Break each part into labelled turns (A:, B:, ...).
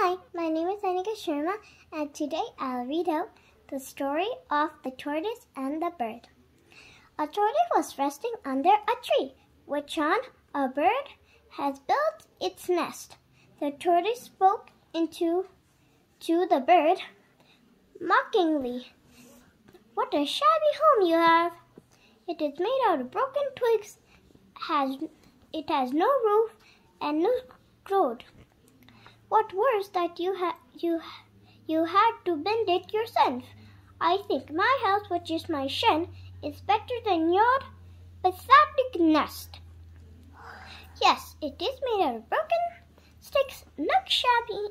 A: Hi, my name is Anika Sharma, and today I'll read out the story of the tortoise and the bird. A tortoise was resting under a tree, which on a bird has built its nest. The tortoise spoke into to the bird mockingly. What a shabby home you have! It is made out of broken twigs, has it has no roof and no road. What worse that you had you you had to build it yourself. I think my house, which is my shen, is better than your pathetic nest. Yes, it is made out of broken sticks, not shabby,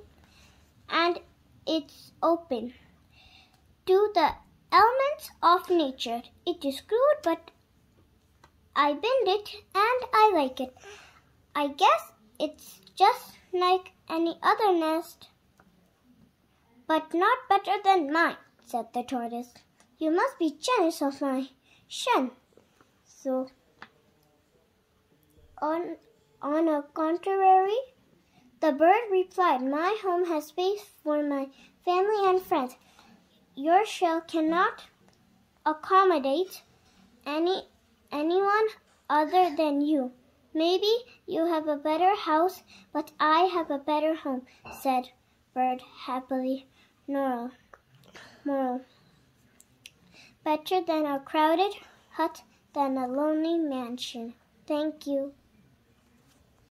A: and it's open to the elements of nature. It is crude, but I bend it and I like it. I guess it's just like any other nest. But not better than mine, said the tortoise. You must be jealous of oh my shen. So, on, on a contrary, the bird replied, My home has space for my family and friends. Your shell cannot accommodate any anyone other than you. Maybe you have a better house, but I have a better home, said Bird happily. Moral. Moral. Better than a crowded hut than a lonely mansion. Thank you.